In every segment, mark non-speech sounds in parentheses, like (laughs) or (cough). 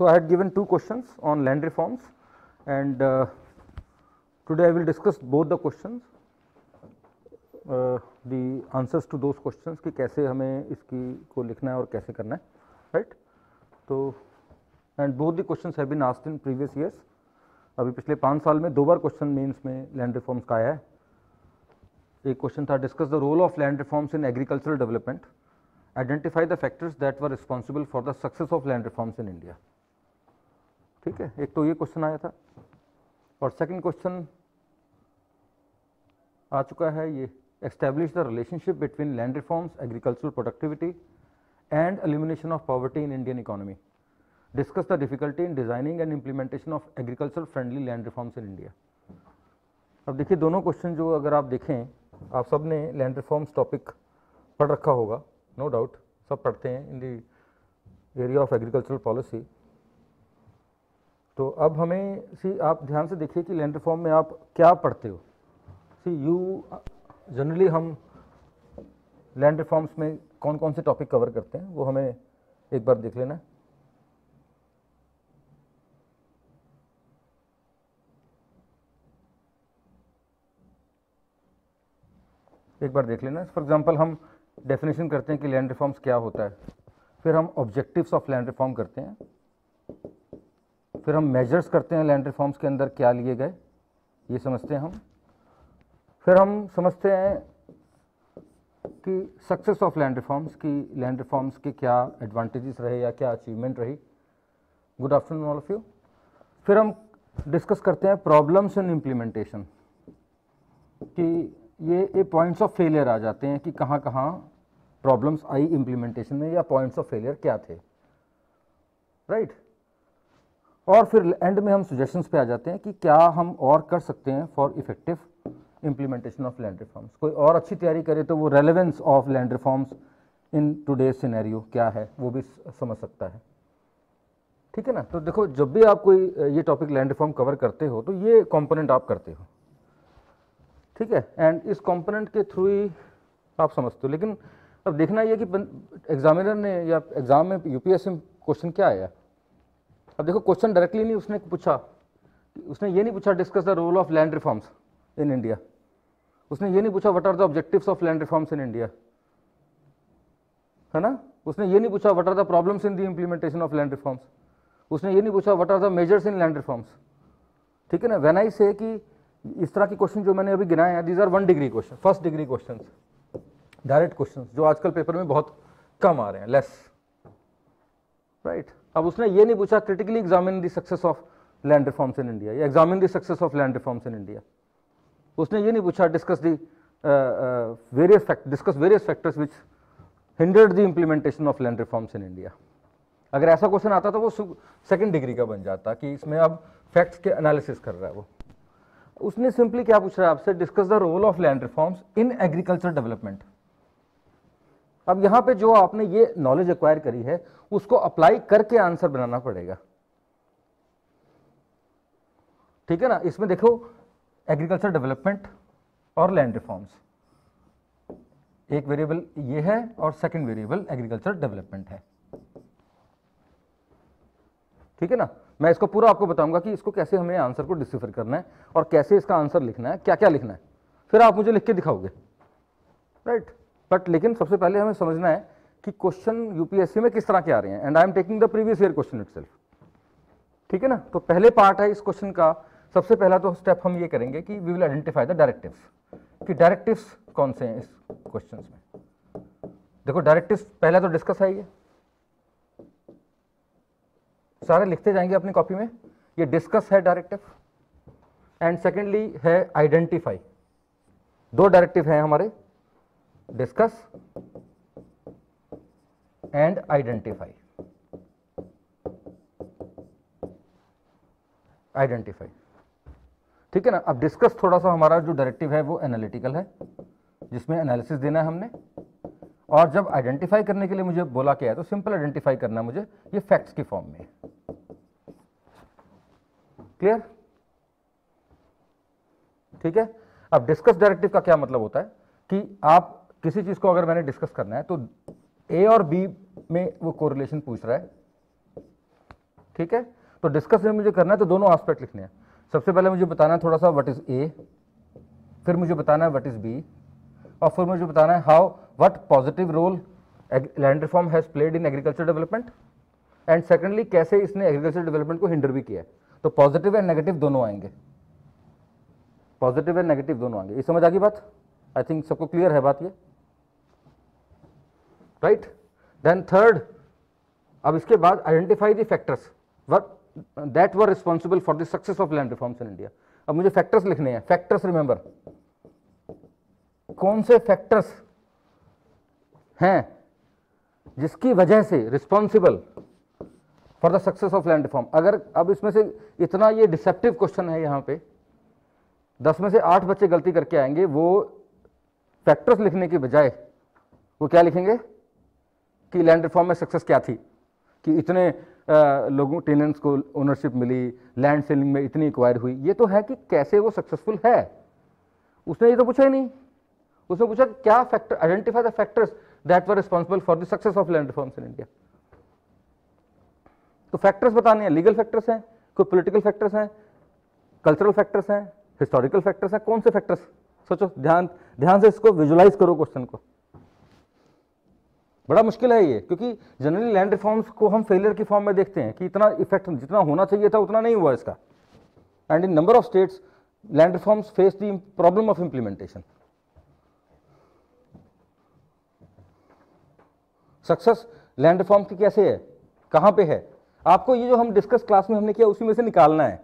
So I had given two questions on land reforms and uh, today I will discuss both the questions, uh, the answers to those questions कि कैसे हमें इसकी को लिखना है और कैसे करना है right? तो and both the questions have been asked in previous years अभी पिछले पाँच साल में दो बार क्वेश्चन मेंस में लैंड रिफॉर्म्स का आया है। एक क्वेश्चन था discuss the role of land reforms in agricultural development identify the factors that were responsible for the success of land reforms in India ठीक है? एक तो ये क्वेश्चन आया था और सेकंड क्वेश्चन आ चुका है ये। Establish the relationship between land reforms agricultural productivity and elimination of poverty in Indian economy discuss the difficulty in designing and implementation of agriculture friendly land reforms in India अब देखिए, दोनों question जो अगर आप देखें, आप सबने लैंड रिफॉर्म्स टॉपिक पढ़ रखा होगा नो no डाउट सब पढ़ते हैं in the area of agricultural policy तो अब हमें सी, आप ध्यान से देखिए कि लैंड रिफॉर्म में आप क्या पढ़ते हो। सी यू जनरली हम लैंड रिफॉर्म्स में कौन कौन से टॉपिक कवर करते हैं, वो हमें एक बार देख लेना। है एक बार देख लेना। फॉर एग्जांपल हम डेफिनेशन करते हैं कि लैंड रिफॉर्म्स क्या होता है। फिर हम ऑब्जेक्टिव्स ऑफ़ लैंड रिफॉर्म करते हैं। फिर हम मेजर्स करते हैं लैंड रिफॉर्म्स के अंदर क्या लिए गए, ये समझते हैं हम। फिर हम समझते हैं कि सक्सेस ऑफ़ लैंड रिफॉर्म्स की लैंड रिफॉर्म्स के क्या एडवांटेजेस रहे या क्या अचीवमेंट रही। Good afternoon all of you फिर हम डिस्कस करते हैं प्रॉब्लम्स इन इम्प्लीमेंटेशन कि ये ये पॉइंट्स ऑफ़ फेलियर आ जाते हैं कि कहाँ कहाँ प्रॉब्लम्स आई इम्प्लीमेंटेशन में या पॉइंट्स ऑफ़ फेलियर क्या थे। Right right? और फिर एंड में हम सजेशंस पे आ जाते हैं कि क्या हम और कर सकते हैं for effective implementation of land reforms कोई और अच्छी तैयारी करे तो वो relevance of land reforms in today's scenario क्या है, वो भी समझ सकता है। ठीक है ना? तो देखो, जब भी आप कोई, ये टॉपिक लैंड रिफॉर्म कवर करते हो तो ये कॉम्पोनेंट आप करते हो। ठीक है? एंड इस कॉम्पोनेंट के थ्रू ही आप समझते हो। लेकिन अब देखना यह कि एग्जामिनर ने या एग्ज़ाम में यूपीएससी क्वेश्चन क्या आया? अब देखो क्वेश्चन डायरेक्टली नहीं, उसने पूछा। उसने ये नहीं पूछा discuss the role of land reforms in India उसने ये नहीं पूछा what are the objectives of land reforms in India है ना? उसने ये नहीं पूछा what are the problems in the implementation of land reforms उसने ये नहीं पूछा what are the measures in land reforms ठीक है ना? वेन आई से कि इस तरह के क्वेश्चन जो मैंने अभी गिनाए हैं these are one degree question first degree question direct question जो आजकल पेपर में बहुत कम आ रहे हैं लेस राइट right. अब उसने ये नहीं पूछा critically examine the success of land reforms in India या examine the success of land reforms in India उसने ये नहीं पूछा discuss the various fact discuss various factors which hindered the implementation of land reforms in India अगर ऐसा question आता तो वो सेकेंड डिग्री का बन जाता कि इसमें अब फैक्ट्स के एनालिसिस कर रहा है वो। उसने सिंपली क्या पूछ रहा है आपसे? Discuss the role of land reforms in agriculture development अब यहाँ पे जो आपने ये नॉलेज एक्वायर करी है, उसको अप्लाई करके आंसर बनाना पड़ेगा। ठीक है ना? इसमें देखो एग्रीकल्चर डेवलपमेंट और लैंड रिफॉर्म्स एक वेरिएबल ये है और सेकंड वेरिएबल एग्रीकल्चर डेवलपमेंट है। ठीक है ना? मैं इसको पूरा आपको बताऊँगा कि इसको कैसे हमें आंसर को डिसिफर करना है और कैसे इसका आंसर लिखना है क्या क्या लिखना है। फिर आप मुझे लिख के दिखाओगे। राइट बट लेकिन सबसे पहले हमें समझना है कि क्वेश्चन यूपीएससी में किस तरह के आ रहे हैं। And I am taking the previous year question itself ठीक है ना? तो पहले पार्ट है इस क्वेश्चन का। सबसे पहला तो स्टेप हम ये करेंगे कि we will identify the directives कि डायरेक्टिव्स कौन से हैं इस क्वेश्चन में? देखो डायरेक्टिव्स पहले तो डिस्कस है ये। सारे लिखते जाएँगे अपनी कॉपी में। ये डिस्कस है डायरेक्टिव एंड सेकेंडली है आइडेंटिफाई दो डायरेक्टिव हैं हमारे। डिस्कस एंड आइडेंटिफाई आइडेंटिफाई ठीक है ना? अब डिस्कस थोड़ा सा हमारा जो डायरेक्टिव है वो एनालिटिकल है, जिसमें एनालिसिस देना है हमने। और जब आइडेंटिफाई करने के लिए मुझे बोला क्या है तो सिंपल आइडेंटिफाई करना मुझे ये फैक्ट्स की फॉर्म में। क्लियर ठीक है? अब डिस्कस डायरेक्टिव का क्या मतलब होता है? कि आप किसी चीज़ को अगर मैंने डिस्कस करना है तो ए और बी में वो कोरिलेशन पूछ रहा है। ठीक है? तो डिस्कस में मुझे करना है तो दोनों एस्पेक्ट लिखने हैं। सबसे पहले मुझे बताना है थोड़ा सा व्हाट इज़ ए फिर मुझे बताना है व्हाट इज़ बी और फिर मुझे बताना है how what positive role land reform has played in agriculture development and secondly कैसे इसने एग्रीकल्चर डेवलपमेंट को हिंडर भी किया है। तो पॉजिटिव एंड नेगेटिव दोनों आएँगे। पॉजिटिव एंड नेगेटिव दोनों आएँगे। ये समझ आ गई बात? आई थिंक सबको क्लियर है बात ये? राइट देन थर्ड अब इसके बाद identify the factors what that were responsible for the success of land reforms in India अब मुझे फैक्टर्स लिखने हैं. फैक्टर्स रिमेंबर कौन से फैक्टर्स हैं जिसकी वजह से responsible for the success of land reform अगर, अब इसमें से इतना ये डिसेप्टिव क्वेश्चन है यहाँ पे, दस में से आठ बच्चे गलती करके आएँगे, वो फैक्टर्स लिखने के बजाय, वो क्या लिखेंगे? कि लैंड रिफॉर्म में सक्सेस क्या थी? कि इतने लोगों टेनेंट्स को ओनरशिप मिली लैंड सेलिंग में इतनी एक्वायर हुई। ये तो है कि कैसे वो सक्सेसफुल है? उसने ये तो पूछा ही नहीं। उसने पूछा क्या factor identify the factors that were responsible for the success of land reforms in India तो फैक्टर्स बताने हैं। लीगल फैक्टर्स हैं, कोई पॉलिटिकल फैक्टर्स हैं कल्चरल फैक्टर्स हैं हिस्टोरिकल फैक्टर्स हैं, कौन से फैक्टर्स सोचो, ध्यान ध्यान से इसको विजुलाइज करो क्वेश्चन को। बड़ा मुश्किल है ये, क्योंकि जनरली लैंड रिफॉर्म्स को हम फेलियर की फॉर्म में देखते हैं कि इतना इफ़ेक्ट जितना होना चाहिए था, उतना नहीं हुआ इसका। And in number of states land reforms face the problem of implementation success land reform की कैसे है? कहाँ पे है? आपको ये जो हम डिस्कस क्लास में हमने किया, उसी में से निकालना है।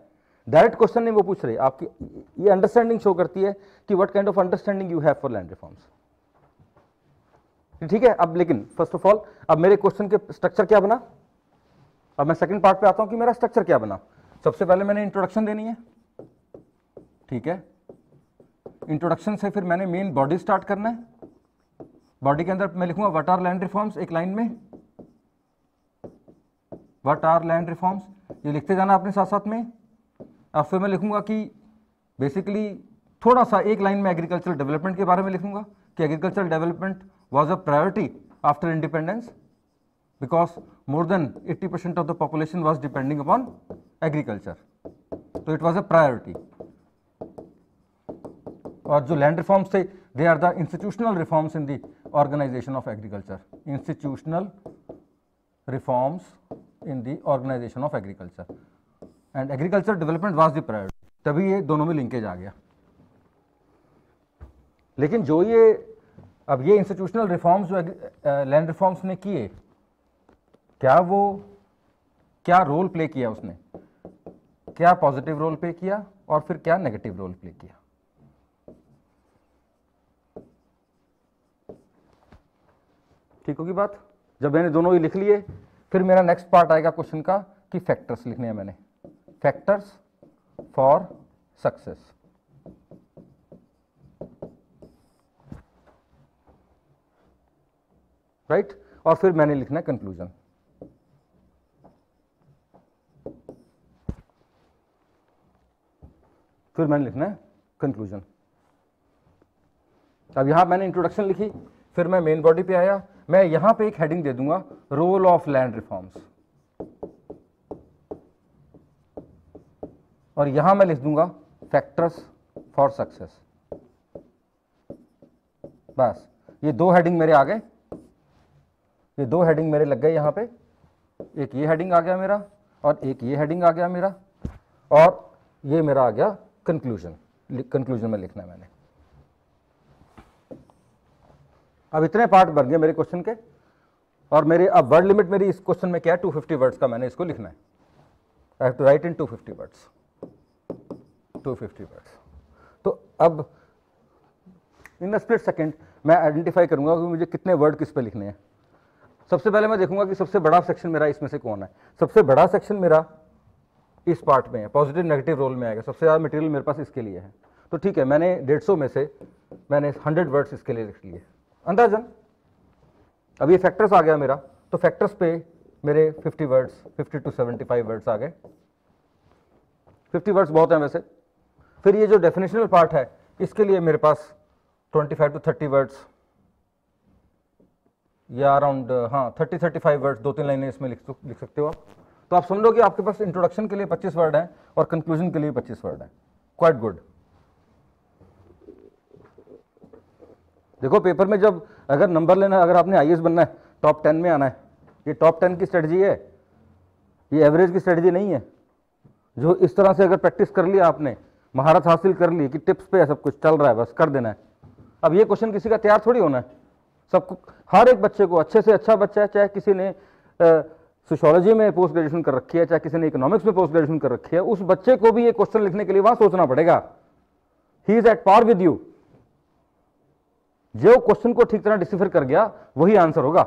डायरेक्ट क्वेश्चन नहीं वो पूछ रहे, आपकी ये अंडरस्टैंडिंग शो करती है कि what kind of understanding you have for land reforms ठीक है, अब लेकिन फ़र्स्ट ऑफ़ ऑल अब मेरे क्वेश्चन के स्ट्रक्चर क्या बना? अब मैं सेकंड पार्ट पे आता हूँ कि मेरा स्ट्रक्चर क्या बना? सबसे पहले मैंने इंट्रोडक्शन देनी है। ठीक है? इंट्रोडक्शन से फिर मैंने मेन बॉडी स्टार्ट करना है। बॉडी के अंदर मैं लिखूँगा वट आर लैंड रिफॉर्म्स एक लाइन में। वट आर लैंड रिफॉर्म्स ये लिखते जाना अपने साथ साथ में। अब फिर मैं लिखूँगा कि बेसिकली थोड़ा सा एक लाइन में एग्रीकल्चर डेवलपमेंट के बारे में लिखूँगा कि agriculture development was a priority after independence because more than 80 percent of the population was depending upon agriculture. So, it was a priority. और जो लैंड रिफॉर्म्स थे they are the institutional reforms in the organisation of agriculture institutional reforms in the organisation of agriculture and agriculture development was the priority तभी ये दोनों में linkage आ गया लेकिन जो ये अब ये इंस्टीट्यूशनल रिफॉर्म्स जो लैंड रिफॉर्म्स ने किए, क्या वो, क्या रोल प्ले किया उसने? क्या पॉजिटिव रोल प्ले किया और फिर क्या नेगेटिव रोल प्ले किया? ठीक होगी बात? जब मैंने दोनों ही लिख लिए, फिर मेरा नेक्स्ट पार्ट आएगा क्वेश्चन का कि फैक्टर्स लिखने हैं मैंने। Factors for success right? right? और फिर मैंने लिखना है कंक्लूजन फिर मैंने लिखना है कंक्लूजन अब यहाँ मैंने इंट्रोडक्शन लिखी, फिर मैं मेन बॉडी पे आया, मैं यहाँ पे एक हेडिंग दे दूँगा रोल ऑफ़ लैंड रिफॉर्म्स और यहाँ मैं लिख दूँगा फैक्टर्स फॉर सक्सेस बस, ये दो हेडिंग मेरे आ गए ये दो हेडिंग मेरे लग गए यहाँ पे। एक ये हेडिंग आ गया मेरा और एक ये हेडिंग आ गया मेरा और ये मेरा आ गया कंक्लूजन कंक्लूजन में लिखना है मैंने। अब इतने पार्ट बन गए मेरे क्वेश्चन के और मेरे, अब वर्ड लिमिट मेरी इस क्वेश्चन में क्या है? 250 वर्ड्स का मैंने इसको लिखना है। I have to write in 250 words 250 words तो अब इन स्प्लिट सेकेंड मैं आइडेंटिफाई करूँगा कि मुझे कितने वर्ड किस पे लिखने हैं। सबसे पहले मैं देखूँगा कि सबसे बड़ा सेक्शन मेरा इसमें से कौन है। सबसे बड़ा सेक्शन मेरा इस पार्ट में है पॉजिटिव नेगेटिव रोल में आएगा। सबसे ज़्यादा मटेरियल मेरे पास इसके लिए है। तो ठीक है, मैंने डेढ़ सौ में से मैंने हंड्रेड वर्ड्स इसके लिए लिख लिए। अंदाजन। अब ये फैक्टर्स आ गया मेरा। तो फैक्टर्स पे मेरे 50 वर्ड्स 50 टू 75 वर्ड्स आ गए। 50 वर्ड्स बहुत हैं वैसे। फिर ये जो डेफिनेशनल पार्ट है, इसके लिए मेरे पास 25 टू 30 वर्ड्स या अराउंड हाँ थर्टी थर्टी फाइव वर्ड दो तीन लाइनें इसमें लिख लिख सकते हो आप। तो आप समझो कि आपके पास इंट्रोडक्शन के लिए 25 वर्ड हैं और कंक्लूजन के लिए 25 वर्ड हैं। क्वाइट गुड देखो पेपर में जब अगर नंबर लेना अगर आपने आई बनना है टॉप टेन में आना है, ये टॉप टेन की स्ट्रेटजी है, ये एवरेज की स्ट्रेटजी नहीं है। जो इस तरह से अगर प्रैक्टिस कर लिया आपने, महारत हासिल कर ली कि टिप्स पे सब कुछ, चल रहा है, बस कर देना है। अब ये क्वेश्चन किसी का तैयार थोड़ी होना है। सबको हर एक बच्चे को अच्छे से अच्छा बच्चा है, चाहे किसी ने सोशोलॉजी में पोस्ट ग्रेजुएशन कर रखी है, चाहे किसी ने इकोनॉमिक्स में पोस्ट ग्रेजुएशन कर रखी है, उस बच्चे को भी ये क्वेश्चन लिखने के लिए वहाँ सोचना पड़ेगा। He is at par with you जो क्वेश्चन को ठीक तरह डिसिफर कर गया, वही आंसर होगा।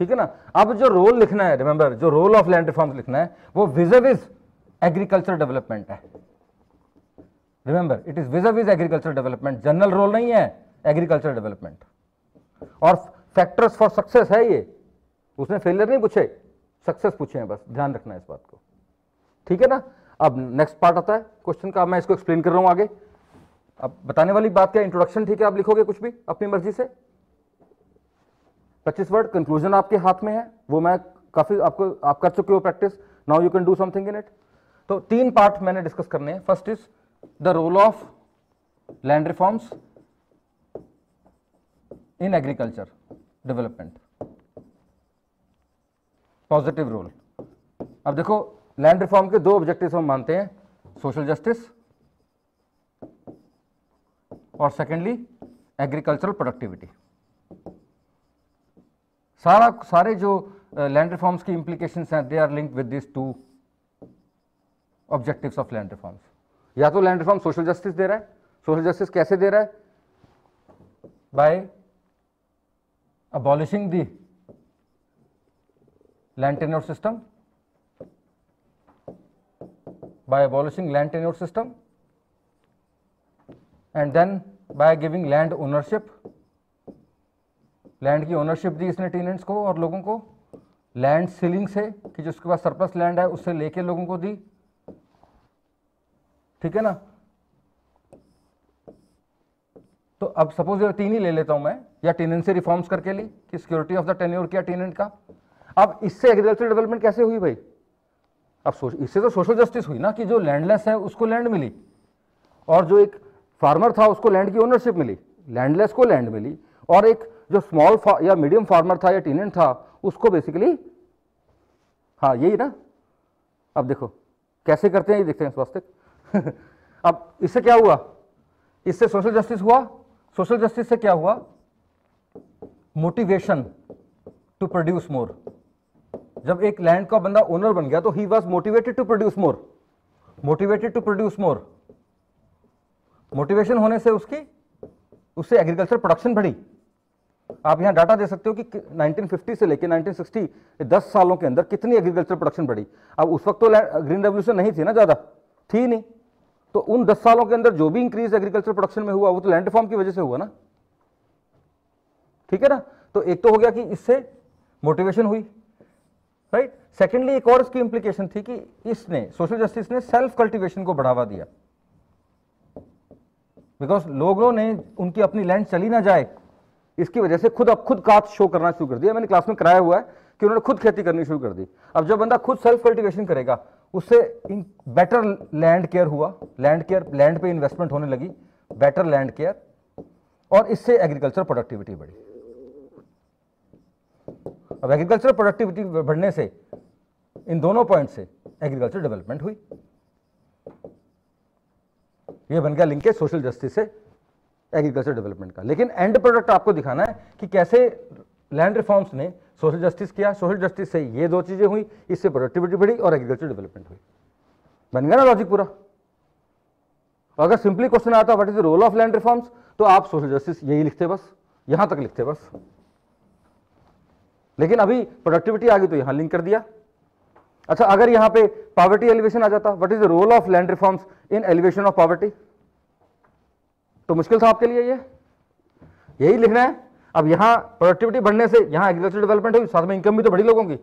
ठीक है ना? अब जो रोल लिखना है रिमेंबर जो रोल ऑफ़ लैंड रिफॉर्म्स लिखना है, वो vis a vis agriculture development है। Remember it is vis a vis agriculture development general role नहीं है एग्रीकल्चर डेवलपमेंट और फैक्टर्स फॉर सक्सेस है ये। उसने फेलियर नहीं पूछे। सक्सेस पूछे हैं बस। ध्यान रखना है इस बात को। ठीक है ना? अब नेक्स्ट पार्ट आता है। क्वेश्चन का मैं इसको एक्सप्लेन कर रहा हूँ आगे। अब बताने वाली बात क्या? इंट्रोडक्शन ठीक है? आप लिखोगे कुछ भी अपनी मर्ज़ी से? 25 वर्ड कंक्लूजन आपके हाथ में है। वो मैं काफ़ी आपको, आप कर चुके हो practice now you can do something in it तो तीन पार्ट मैंने डिस्कस करने हैं। First is the role of land reforms in agriculture development positive role अब देखो लैंड रिफॉर्म के दो ऑब्जेक्टिव हम मानते हैं सोशल जस्टिस और सेकेंडली एग्रीकल्चरल प्रोडक्टिविटी सारा, सारे जो लैंड रिफॉर्म्स की इंप्लीकेशन हैं they are link with this two objectives of land reforms या तो लैंड रिफॉर्म सोशल जस्टिस दे रहा है। सोशल जस्टिस कैसे दे रहा है? By abolishing the land tenure system. by abolishing land tenure system and then by giving land ownership land की ओनरशिप दी इसने टीनेंट्स को और लोगों को। लैंड सीलिंग से, कि जिसके पास सरप्लस लैंड है, उससे लेके लोगों को दी। ठीक है ना? तो अब सपोज़ ये तीन ही ले लेता हूँ मैं, या टेनेंसी रिफॉर्म्स करके ली, कि सिक्योरिटी ऑफ़ द टेन्योर किया टेनेंट का। अब इससे एग्रीकल्चर डेवलपमेंट कैसे हुई भाई? अब इससे तो सोशल जस्टिस हुई ना, कि जो लैंडलेस है, उसको लैंड मिली। और जो एक फार्मर था, उसको लैंड की ओनरशिप मिली। लैंडलेस को लैंड मिली। और एक जो स्मॉल या मीडियम फार्मर था, या टीनेंट था, उसको बेसिकली हाँ यही ना? अब देखो, कैसे करते हैं, ये देखते हैं स्वास्थ्य (laughs) अब इससे क्या हुआ? इससे सोशल जस्टिस हुआ? सोशल जस्टिस से क्या हुआ? मोटिवेशन टू प्रोड्यूस मोर जब एक लैंड का बंदा ओनर बन गया तो he was motivated to produce more motivated to produce more motivation होने से उसकी, उससे एग्रीकल्चर प्रोडक्शन बढ़ी. आप यहाँ डाटा दे सकते हो कि 1950 से लेकर 1960 10 सालों के अंदर कितनी एग्रीकल्चर प्रोडक्शन बढ़ी? अब उस वक्त तो ग्रीन रेवोल्यूशन नहीं थी ना ज़्यादा. थी नहीं. तो उन 10 सालों के अंदर जो भी इंक्रीज एग्रीकल्चर प्रोडक्शन में हुआ, वो तो लैंड फॉर्म की वजह से हुआ ना? ठीक है ना? तो एक तो हो गया कि इससे मोटिवेशन हुई राइट सेकेंडली एक और इसकी इंप्लीकेशन थी कि इसने सोशल जस्टिस ने सेल्फ कल्टीवेशन को बढ़ावा दिया। बिकॉज़ लोगों ने उनकी अपनी लैंड चली ना जाए, इसकी वजह से खुद अब खुद काट शो करना शुरू कर दिया। मैंने क्लास में कराया हुआ है कि उन्होंने खुद खेती करनी शुरू कर दी। अब जब बंदा खुद सेल्फ कल्टीवेशन करेगा उससे बेटर लैंड केयर हुआ। लैंड केयर लैंड पे इन्वेस्टमेंट होने लगी। बेटर लैंड केयर और इससे एग्रीकल्चर प्रोडक्टिविटी बढ़ी। अब एग्रीकल्चर प्रोडक्टिविटी बढ़ने से, इन दोनों पॉइंट से एग्रीकल्चर डेवलपमेंट हुई। यह बन गया लिंक है सोशल जस्टिस से एग्रीकल्चर डेवलपमेंट का। लेकिन एंड प्रोडक्ट आपको दिखाना है कि कैसे लैंड रिफॉर्म्स ने सोशल जस्टिस किया, सोशल जस्टिस से ये दो चीज़ें हुई, इससे प्रोडक्टिविटी बढ़ी और एग्रीकल्चर डेवलपमेंट हुई। बन गया ना लॉजिक पूरा? अगर सिंपली क्वेश्चन आता what is the role of land reforms तो आप सोशल जस्टिस यही लिखते बस, यहाँ तक लिखते बस। लेकिन अभी प्रोडक्टिविटी आ गई तो यहाँ लिंक कर दिया। अच्छा अगर यहाँ पे पॉवर्टी एलिवेशन आ जाता what is the role of land reforms in alleviation of poverty तो मुश्किल था आपके लिए ये? यही लिखना है। अब यहाँ प्रोडक्टिविटी बढ़ने से यहाँ एग्रीकल्चर डेवलपमेंट हुई, साथ में इनकम भी तो बढ़ी लोगों की।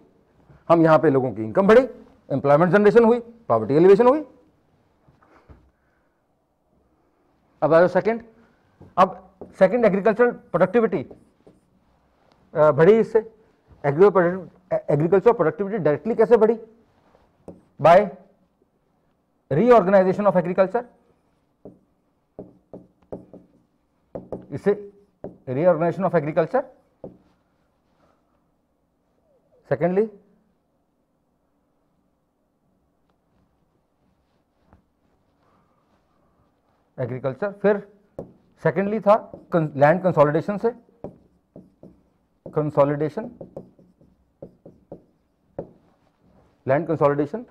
हम यहाँ पे लोगों की इनकम बढ़ी एम्प्लॉयमेंट जनरेशन हुई पॉवर्टी एलिवेशन हुई। अब आयो सेकंड अब सेकंड एग्रीकल्चर प्रोडक्टिविटी बढ़ी इससे। एग्रीकल्चर प्रोडक्टिविटी डायरेक्टली कैसे बढ़ी? बाय रीऑर्गेनाइजेशन ऑफ़ एग्रीकल्चर इससे reorganisation of agriculture secondly agriculture फिर सेकेंडली था लैंड कंसोलिडेशन से। कंसोलिडेशन लैंड कंसोलिडेशन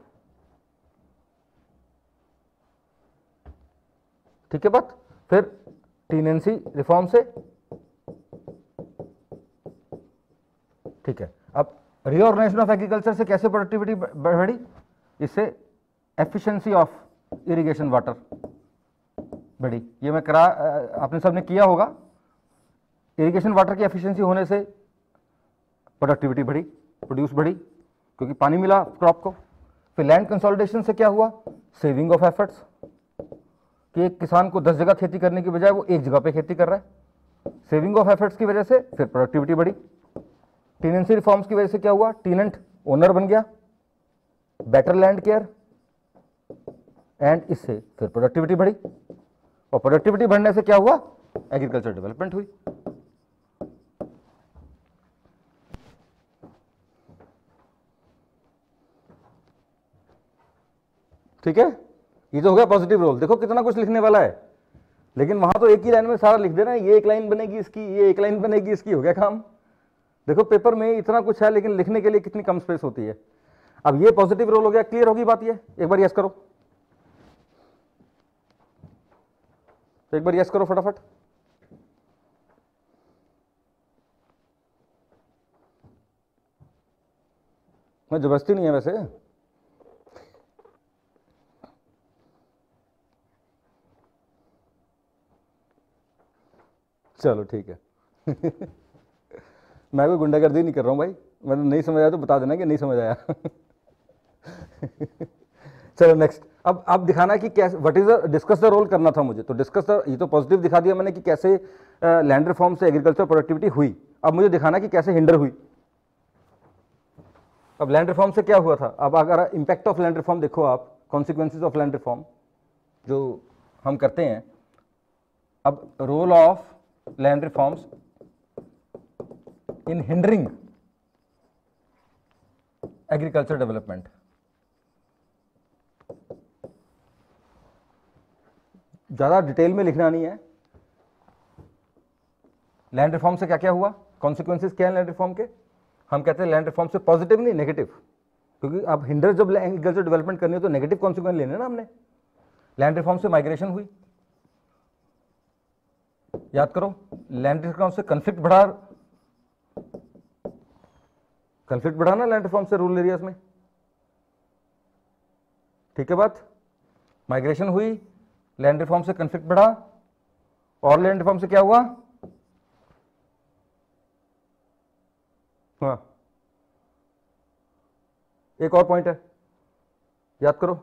ठीक है बात? फिर टीनेंसी रिफॉर्म से। ठीक है। अब रीऑर्गेनाइजेशन ऑफ़ एग्रीकल्चर से कैसे प्रोडक्टिविटी बढ़ी? इससे एफिशिएंसी ऑफ़ इरिगेशन वाटर बढ़ी। ये मैं करा आपने सबने किया होगा। इरिगेशन वाटर की एफिशिएंसी होने से प्रोडक्टिविटी बढ़ी प्रोड्यूस बढ़ी, क्योंकि पानी मिला क्रॉप को। फिर लैंड कंसोलिडेशन से क्या हुआ? सेविंग ऑफ़ एफर्ट्स कि एक किसान को दस जगह खेती करने की बजाय वो एक जगह पे खेती कर रहा है। सेविंग ऑफ़ एफर्ट्स की वजह से फिर प्रोडक्टिविटी बढ़ी। टीनेंसी रिफॉर्म्स की वजह से क्या हुआ? टीनेंट ओनर बन गया। बेटर लैंड केयर एंड इससे फिर प्रोडक्टिविटी बढ़ी। और प्रोडक्टिविटी बढ़ने से क्या हुआ? एग्रीकल्चर डेवलपमेंट हुई। ठीक है? ये तो हो गया पॉजिटिव रोल देखो कितना कुछ लिखने वाला है। लेकिन वहाँ तो एक ही लाइन में सारा लिख देना ये एक लाइन बनेगी इसकी, ये एक लाइन बनेगी इसकी। हो गया काम। देखो पेपर में इतना कुछ है, लेकिन लिखने के लिए कितनी कम स्पेस होती है? अब ये पॉजिटिव रोल हो गया क्लियर होगी बात ये? एक बार यस करो। तो एक बार यस करो फटाफट। मैं ज़बरदस्ती नहीं है वैसे। चलो, ठीक है। (laughs) मैं कोई गुंडागर्दी नहीं कर रहा हूँ भाई। मतलब नहीं समझ आया तो बता देना कि नहीं समझ आया। (laughs) चलो नेक्स्ट अब आप दिखाना कि कैसे what is the discuss the role करना था मुझे। तो डिस्कस द ये तो पॉजिटिव दिखा दिया मैंने कि कैसे लैंड रिफॉर्म से एग्रीकल्चर प्रोडक्टिविटी हुई। अब मुझे दिखाना कि कैसे हिंडर हुई। अब लैंड रिफॉर्म से क्या हुआ था? अब अगर इंपैक्ट ऑफ़ लैंड रिफॉर्म देखो आप कॉन्सिक्वेंसेज ऑफ़ लैंड रिफॉर्म जो हम करते हैं, अब role of land reforms in hindering agriculture development. ज़्यादा डिटेल में लिखना नहीं है। लैंड रिफॉर्म से क्या क्या हुआ? कॉन्सिक्वेंसेस क्या है लैंड रिफॉर्म के? हम कहते हैं लैंड रिफॉर्म से पॉजिटिव नहीं नेगेटिव क्योंकि अब हिंडर जब एग्रीकल्चर डेवलपमेंट करनी हो तो नेगेटिव कॉन्सिक्वेंस लेने ना हमने। लैंड रिफॉर्म से माइग्रेशन हुई। याद करो लैंड रिफॉर्म से कंफ्लिक्ट बढ़ा कंफ्लिक्ट बढ़ा ना लैंड रिफॉर्म से रूरल एरियाज़ में। ठीक है बात? माइग्रेशन हुई लैंड रिफॉर्म से कंफ्लिक्ट बढ़ा, और लैंड रिफॉर्म से क्या हुआ? हाँ। एक और पॉइंट है, याद करो।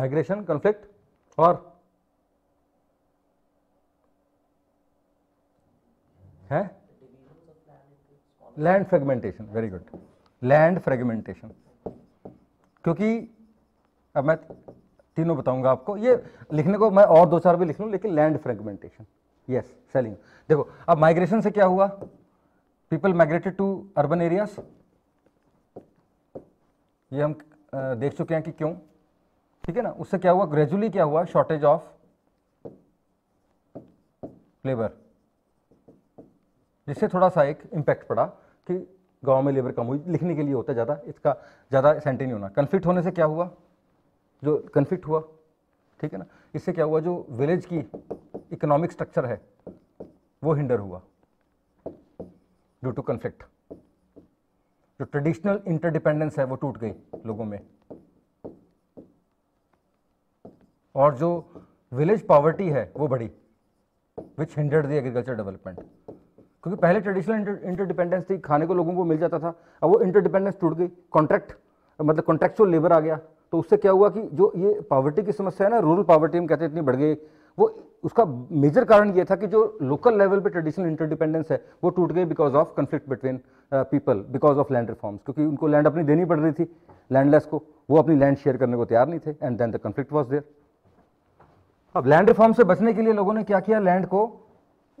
माइग्रेशन कॉन्फ्लिक्ट और है? Land fragmentation very good land fragmentation क्योंकि, अब मैं तीनों बताऊँगा आपको। ये लिखने को मैं और दो चार भी लिख लूँ, लेकिन लैंड फ्रेगमेंटेशन यस सेलिंग देखो, अब माइग्रेशन से क्या हुआ? People migrated to urban areas ये हम देख चुके हैं कि क्यों? ठीक है ना? उससे क्या हुआ? ग्रेजुअली क्या हुआ? शॉर्टेज ऑफ़ लेबर जिससे थोड़ा सा एक इम्पैक्ट पड़ा कि गाँव में लेबर कम हुई। लिखने के लिए होता ज़्यादा। इसका ज़्यादा सेंटी नहीं होना। कन्फ्लिक्ट होने से क्या हुआ? जो कन्फ्लिक्ट हुआ, ठीक है ना? इससे क्या हुआ? जो विलेज की इकोनॉमिक स्ट्रक्चर है, वो हिंडर हुआ ड्यू टू कन्फ्लिक्ट जो ट्रेडिशनल इंटरडिपेंडेंस है, वो टूट गई लोगों में। और जो विलेज पॉवर्टी है, वो बढ़ी which hindered the agriculture development क्योंकि पहले ट्रेडिशनल इंटरडिपेंडेंस थी, खाने को लोगों को मिल जाता था, अब वो इंटरडिपेंडेंस टूट गई कॉन्ट्रैक्ट मतलब कॉन्ट्रेक्चुअल लेबर आ गया। तो उससे क्या हुआ कि जो ये पावर्टी की समस्या है ना रूरल पावर्टी हम कहते हैं, इतनी बढ़ गई, वो उसका मेजर कारण ये था कि जो लोकल लेवल पे ट्रेडिशनल इंटरडिपेंडेंस है, वो टूट गई because of conflict between people because of land reforms क्योंकि उनको लैंड अपनी देनी पड़ रही थी लैंडलेस को, वो अपनी लैंड शेयर करने को तैयार नहीं थे and then the conflict was there अब लैंड रिफॉर्म से बचने के लिए लोगों ने क्या किया? लैंड को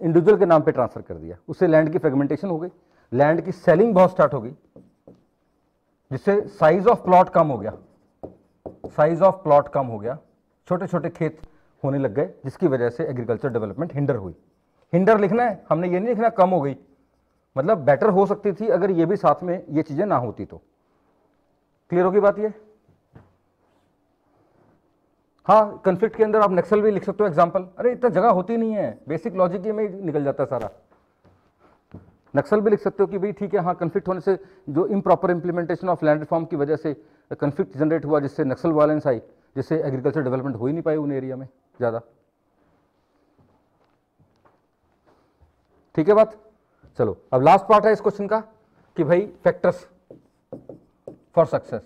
इंडिविजुअल के नाम पे ट्रांसफ़र कर दिया। उससे लैंड की फ्रेगमेंटेशन हो गई। लैंड की सेलिंग बहुत स्टार्ट हो गई, जिससे साइज़ ऑफ़ प्लॉट कम हो गया। साइज़ ऑफ़ प्लॉट कम हो गया। छोटे छोटे खेत होने लग गए, जिसकी वजह से एग्रीकल्चर डेवलपमेंट हिंडर हुई। हिंडर लिखना है। हमने ये नहीं लिखना कम हो गई। मतलब बेटर हो सकती थी अगर ये भी साथ में ये चीज़ें ना होती तो। क्लियर होगी बात ये? हाँ कंफ्लिक्ट के अंदर आप नक्सल भी लिख सकते हो एग्ज़ाम्पल अरे, इतना जगह होती नहीं है। बेसिक लॉजिक में निकल जाता है सारा। नक्सल भी लिख सकते हो कि भाई ठीक है हाँ कंफ्लिक्ट होने से जो improper implementation of land reform की वजह से कंफ्लिक्ट जनरेट हुआ, जिससे नक्सल वायलेंस आई, जिससे एग्रीकल्चर डेवलपमेंट हो ही नहीं पाई उन एरिया में ज़्यादा। ठीक है बात? चलो, अब लास्ट पार्ट है इस क्वेश्चन का, कि भाई फैक्टर्स फॉर सक्सेस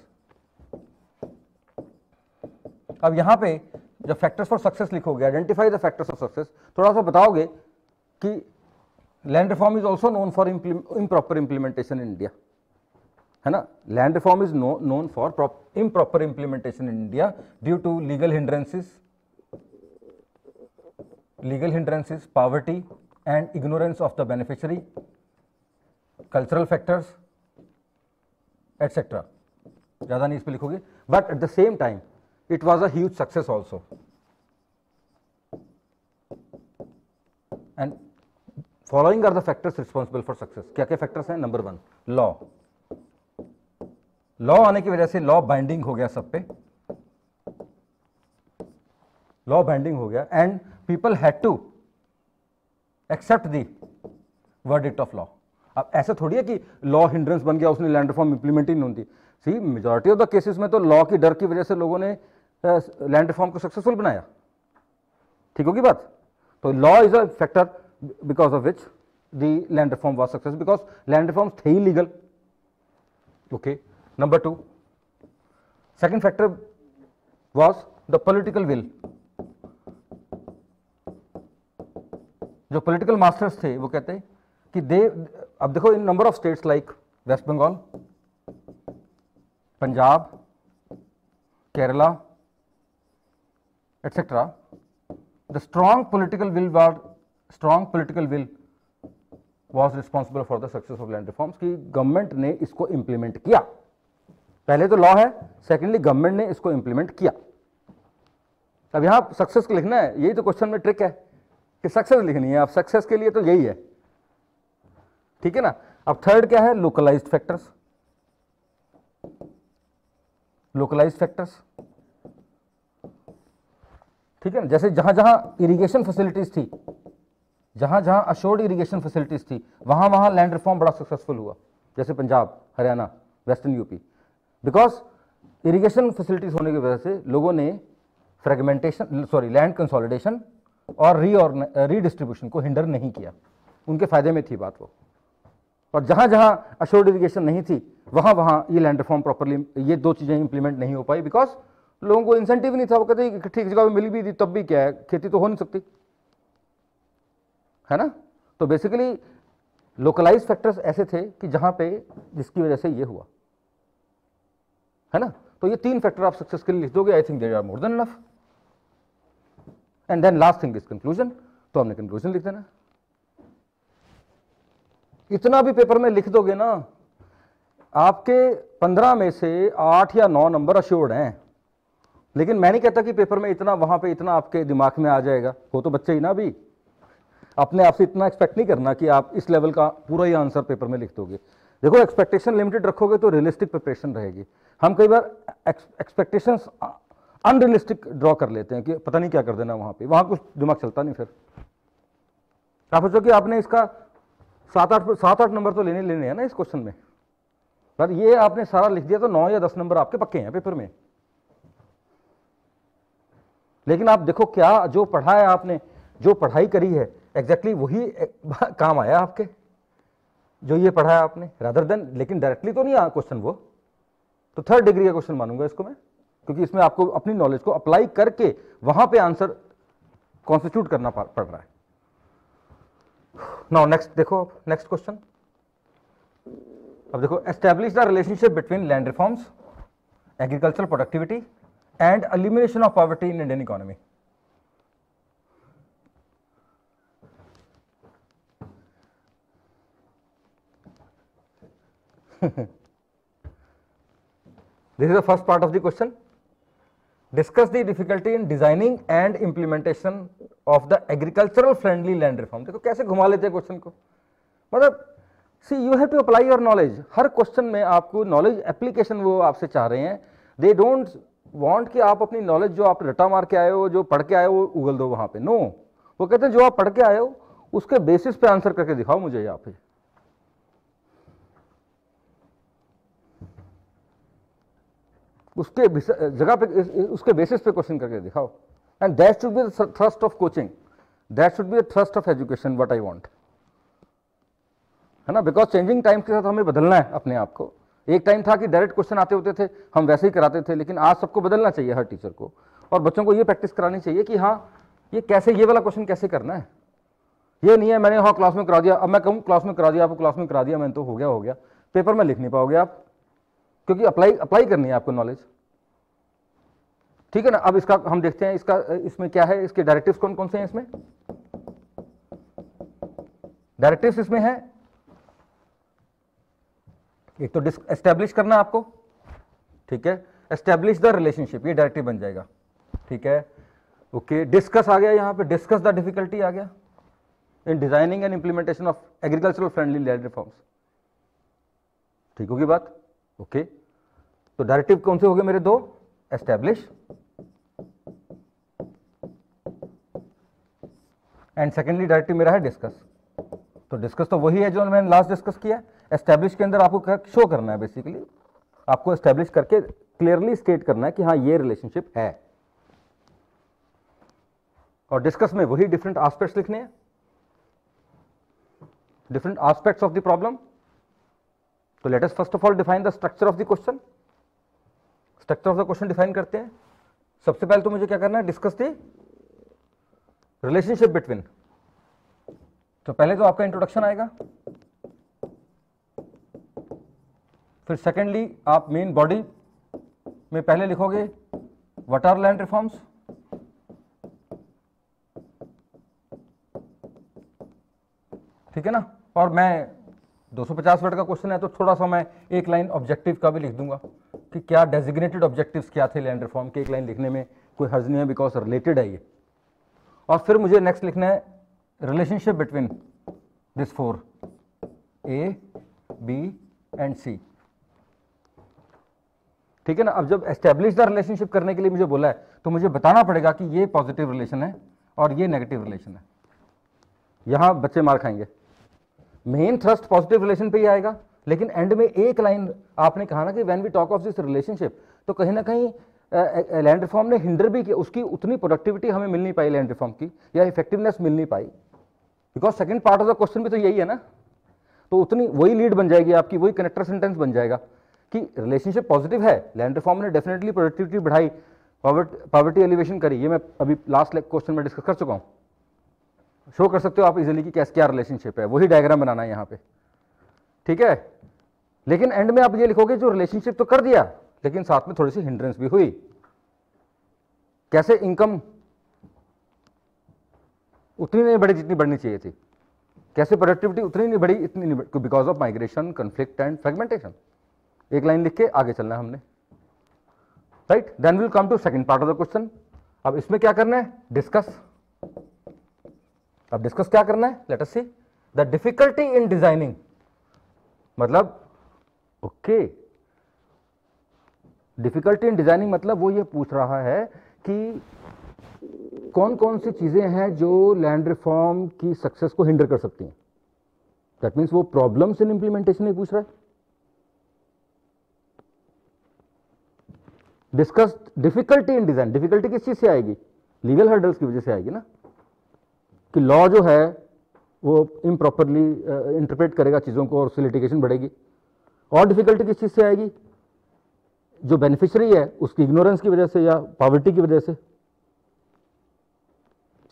अब यहाँ पे जब फैक्टर्स फॉर सक्सेस लिखोगे identify the factors of success थोड़ा सा बताओगे कि land reform is also known for improper implementation in India है ना? Land reform is known for improper implementation in India due to legal hindrances legal hindrances poverty and ignorance of the beneficiary cultural factors etcetera ज़्यादा नहीं इस पर लिखोगे। But at the same time it was a huge success also. And following are the factors responsible for success. क्या क्या factors हैं? Number one, law. Law आने की वजह से लॉ बाइंडिंग हो गया सब पे लॉ बाइंडिंग हो गया and people had to accept the verdict of law अब ऐसा थोड़ी है कि लॉ हिंड्रेंस बन गया उसने लैंड रिफॉर्म इंप्लीमेंट ही नहीं होती सी मेजोरिटी ऑफ़ द केसेस में तो लॉ की डर की वजह से लोगों ने लैंड रिफॉर्म को सक्सेसफुल बनाया। ठीक होगी बात? तो law is a factor because of which the land reform was success because land reform थे ही legal okay number two second factor was the political will जो पॉलिटिकल मास्टर्स थे, वो कहते कि दे अब देखो in number of states like West Bengal Punjab Kerala etc the strong political will was, strong political will was responsible for the success of land reforms कि government ने इसको इंप्लीमेंट किया। पहले तो लॉ है सेकेंडली गवर्नमेंट ने इसको implement किया। अब यहाँ सक्सेस लिखना है, यही तो क्वेश्चन में ट्रिक है कि सक्सेस लिखनी है। अब सक्सेस के लिए तो यही है। ठीक है ना? अब थर्ड क्या है? लोकलाइज्ड फैक्टर्स लोकलाइज्ड फैक्टर्स ठीक है ना? जैसे जहाँ जहाँ इरिगेशन फैसिलिटीज़ थी, जहाँ जहाँ अशोर्ड इरिगेशन फैसिलिटीज़ थी, वहाँ वहाँ लैंड रिफॉर्म बड़ा सक्सेसफुल हुआ, जैसे Punjab, Haryana western UP because irrigation facilities होने की वजह से लोगों ने फ्रेगमेंटेशन सॉरी लैंड कंसोलिडेशन और री रीडिस्ट्रीब्यूशन को हिंडर नहीं किया। उनके फ़ायदे में थी बात वो। और जहाँ जहाँ अशोर्ड इरिगेशन नहीं थी, वहाँ वहाँ ये लैंड रिफॉर्म प्रॉपरली ये दो चीज़ें इंप्लीमेंट नहीं हो पाई बिकॉज़ लोगों को इंसेंटिव नहीं था, वो कहते ठीक, जगह मिल भी थी तब भी क्या है? खेती तो हो नहीं सकती। है ना? तो बेसिकली लोकलाइज फैक्टर्स ऐसे थे कि जहाँ पे जिसकी वजह से ये हुआ। है ना? तो ये तीन फैक्टर आप सक्सेस के लिए लिख दोगे I think there are more than enough and then last thing is conclusion तो हमने कंक्लूजन लिख देना। इतना भी पेपर में लिख दोगे ना, आपके पंद्रह में से आठ या नौ नंबर अश्योर्ड हैं। लेकिन मैं नहीं कहता कि पेपर में इतना, वहाँ पे इतना आपके दिमाग में आ जाएगा। वो तो बच्चे ही ना भी अपने आप से इतना एक्सपेक्ट नहीं करना कि आप इस लेवल का पूरा ही आंसर पेपर में लिख दोगे देखो एक्सपेक्टेशन लिमिटेड रखोगे तो रियलिस्टिक प्रिपरेशन रहेगी। हम कई बार एक्सपेक्टेशन अनरियलिस्टिक ड्रॉ कर लेते हैं कि पता नहीं क्या कर देना वहाँ पे। वहाँ कुछ दिमाग चलता नहीं फिर। आप सोचो कि आपने इसका सात आठ सात आठ नंबर तो लेने लेने हैं ना इस क्वेश्चन में। पर ये आपने सारा लिख दिया तो नौ या दस नंबर आपके पक्के हैं पेपर में। लेकिन आप देखो क्या, जो पढ़ा है आपने, जो पढ़ाई करी है एग्जैक्टली exactly वही काम आया आपके। जो ये पढ़ाया आपने रादर देन लेकिन डायरेक्टली तो नहीं आया क्वेश्चन वो। तो थर्ड डिग्री का क्वेश्चन मानूँगा इसको मैं, क्योंकि इसमें आपको अपनी नॉलेज को अप्लाई करके वहाँ पे आंसर कॉन्स्टिट्यूट करना पड़ रहा है। नाउ नेक्स्ट देखो नेक्स्ट क्वेश्चन अब देखो establish the relationship between land reforms agriculture productivity and elimination of poverty in Indian economy this is the first part of the question discuss the difficulty in designing and implementation of the agricultural friendly land reform देखो, कैसे घुमा लेते हैं question को? मतलब see you have to apply your knowledge her question में आपको knowledge application वो आपसे चाह रहे हैं. दे डोंट वांट कि आप अपनी नॉलेज जो आप रटा मार के आए हो, जो पढ़ के आए हो उगल दो वहाँ पे। No no. वो कहते हैं, जो आप पढ़ के आए हो, उसके बेसिस पे आंसर करके दिखाओ मुझे यहाँ पे। उसके जगह पे, उसके बेसिस पे क्वेश्चन करके दिखाओ। And that should be thrust of coaching that should be thrust of education what I want है ना? बिकॉज़ चेंजिंग टाइम के साथ हमें बदलना है अपने आप को। एक टाइम था कि डायरेक्ट क्वेश्चन आते होते थे, हम वैसे ही कराते थे, लेकिन आज सबको बदलना चाहिए हर टीचर को। और बच्चों को ये प्रैक्टिस करानी चाहिए कि हाँ ये कैसे, ये वाला क्वेश्चन कैसे करना है? ये नहीं है, मैंने हाँ क्लास में करा दिया, अब मैं कहूँ क्लास में करा दिया, आपको क्लास में करा दिया, मैंने तो हो गया हो गया। पेपर में लिख नहीं पाओगे आप, क्योंकि अप्लाई अप्लाई करनी है आपको नॉलेज ठीक है ना? अब इसका हम देखते हैं, इसका, इसमें क्या है, इसके डायरेक्टिव्स कौन कौन से हैं इसमें? डायरेक्टिव्स इसमें है एक तो एस्टेब्लिश करना आपको, ठीक है? एस्टेब्लिश द रिलेशनशिप ये डायरेक्टिव बन जाएगा, ठीक है? ओके डिस्कस आ गया यहाँ पे डिस्कस द डिफिकल्टी आ गया in designing and implementation of agricultural friendly land reforms ठीक होगी बात? ओके तो डायरेक्टिव कौन से हो गए मेरे दो? एस्टेब्लिश एंड सेकेंडली डायरेक्टिव मेरा है डिस्कस तो डिस्कस तो वही है जो मैंने लास्ट डिस्कस किया एस्टेब्लिश के अंदर आपको शो करना है बेसिकली आपको एस्टेब्लिश करके क्लियरली स्टेट करना है कि हाँ ये रिलेशनशिप है। और डिस्कस में वही डिफरेंट एस्पेक्ट्स लिखने हैं। Different aspects of the problem तो let us first of all define the structure of the question structure of the question define करते हैं। सबसे पहले तो मुझे क्या करना है? डिस्कस दी रिलेशनशिप बिटवीन तो पहले तो आपका इंट्रोडक्शन आएगा। फिर सेकेंडली आप मेन बॉडी में पहले लिखोगे वट आर लैंड रिफॉर्म्स ठीक है ना? और मैं 250 वर्ड का क्वेश्चन है तो थोड़ा सा मैं एक लाइन ऑब्जेक्टिव का भी लिख दूँगा कि क्या डेजिग्नेटेड ऑब्जेक्टिव्स क्या थे लैंड रिफॉर्म के एक लाइन लिखने में? कोई हर्ज नहीं है बिकॉज़ रिलेटेड है ये। और फिर मुझे नेक्स्ट लिखना है relationship between this four A B and C ठीक है ना? अब जब एस्टेब्लिश द रिलेशनशिप करने के लिए मुझे बोला है तो मुझे बताना पड़ेगा कि ये पॉजिटिव रिलेशन है और ये नेगेटिव रिलेशन है। यहाँ बच्चे मार खाएँगे। मेन थ्रस्ट पॉजिटिव रिलेशन पे ही आएगा, लेकिन एंड में एक लाइन आपने कहा ना कि when we talk of this relationship तो कहीं ना कहीं लैंड रिफॉर्म ने हिंडर भी किया, उसकी उतनी प्रोडक्टिविटी हमें मिल नहीं पाई लैंड रिफॉर्म की, या इफेक्टिवनेस मिल नहीं पाई। Because second part of the question भी तो यही है ना? तो उतनी वही लीड बन जाएगी आपकी, वही कनेक्टर सेंटेंस बन जाएगा। कि रिलेशनशिप पॉजिटिव है लैंड रिफॉर्म ने डेफिनेटली प्रोडक्टिविटी बढ़ाई पॉवर्टी एलिवेशन करी, ये मैं अभी लास्ट क्वेश्चन में डिस्कस कर चुका हूँ। शो कर सकते हो आप इजिली कि कैसे, क्या रिलेशनशिप है? वही डायग्राम बनाना है यहाँ पे। ठीक है? लेकिन एंड में आप ये लिखोगे, जो रिलेशनशिप तो कर दिया, लेकिन साथ में थोड़ी सी हिंड्रेंस भी हुई। कैसे इनकम उतनी नहीं बढ़ी जितनी बढ़नी चाहिए थी? कैसे प्रोडक्टिविटी उतनी नहीं बढ़ी इतनी नहीं because of migration conflict and fragmentation एक लाइन लिख के आगे चलना है हमने। Right then will come to second part of the question अब इसमें क्या करना है? डिस्कस अब डिस्कस क्या करना है? Let us see the difficulty in designing मतलब ओके डिफिकल्टी इन डिज़ाइनिंग मतलब वो ये पूछ रहा है कि कौन कौन सी चीज़ें हैं जो लैंड रिफॉर्म की सक्सेस को हिंडर कर सकती हैं। दैट मीन्स वो प्रॉब्लम्स इन इंप्लीमेंटेशन नहीं पूछ रहा है। Discuss difficulty in design. Difficulty किस चीज़ से आएगी? लीगल हर्डल्स की वजह से आएगी ना? कि लॉ जो है, वो इम्प्रॉपरली इंटरप्रेट करेगा चीज़ों को और उससे लिटिगेशन बढ़ेगी। और डिफिकल्टी किस चीज़ से आएगी? जो बेनिफिशरी है, उसकी इग्नोरेंस की वजह से या पॉवर्टी की वजह से।